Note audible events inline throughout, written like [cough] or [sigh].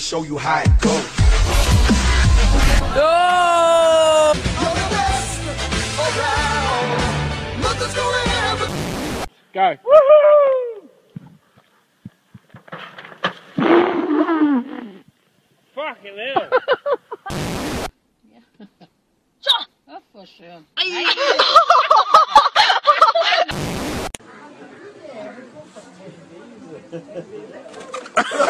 show you how it goes. Go. Fucking hell. [laughs] Oh, [laughs] for sure. [laughs]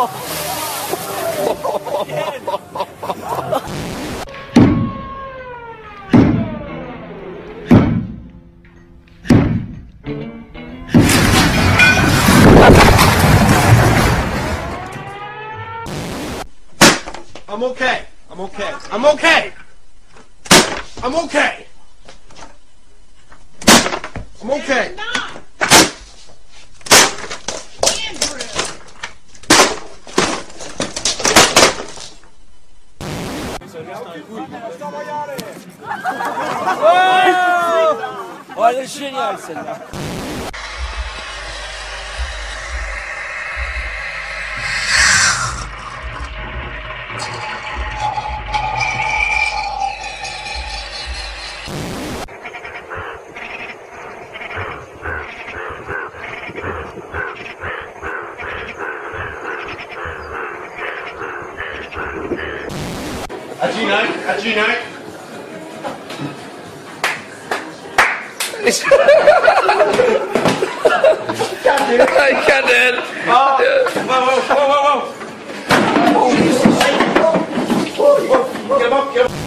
I'm okay. I'm okay. I'm okay. I'm okay. I'm okay. Oh, elle est géniale celle-là. You know? How'd you know? I can't oh, Whoa, whoa, whoa, whoa, whoa. Get him up, get him up.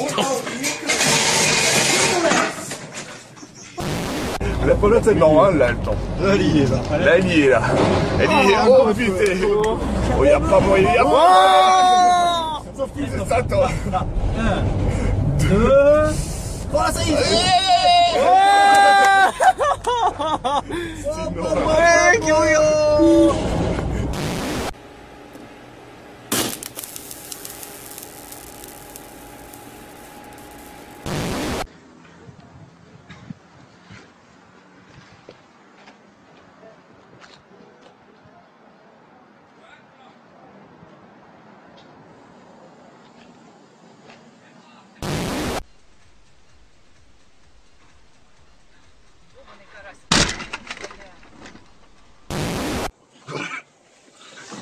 [laughs] La pelote est normale là, le temps. Là, y est là. Là, elle y est là. Elle y est. Oh putain. Oh, y'a pas moyen. Y'a pas. C'est ça, toi. Voilà, ça y est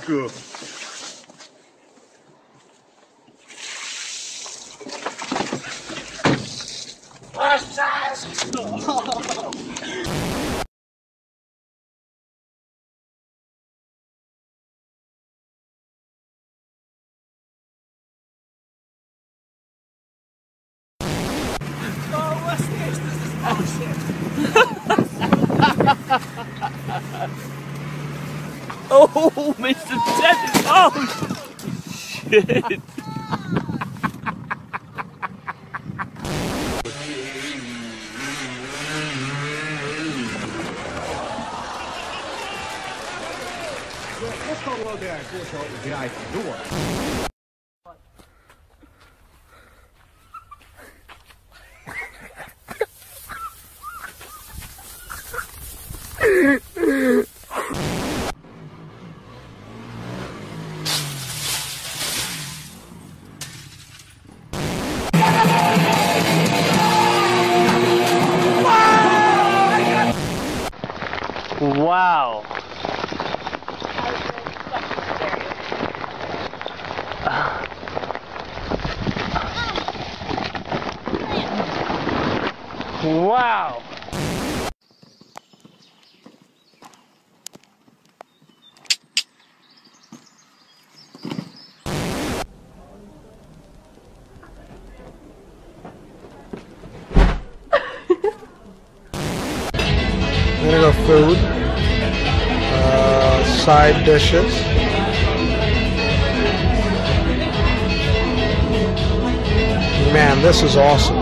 Gracias。Oh, Mr. Dennis! Oh, shit! [laughs] Wow. Wow. There go food, uh, side dishes. Man, this is awesome.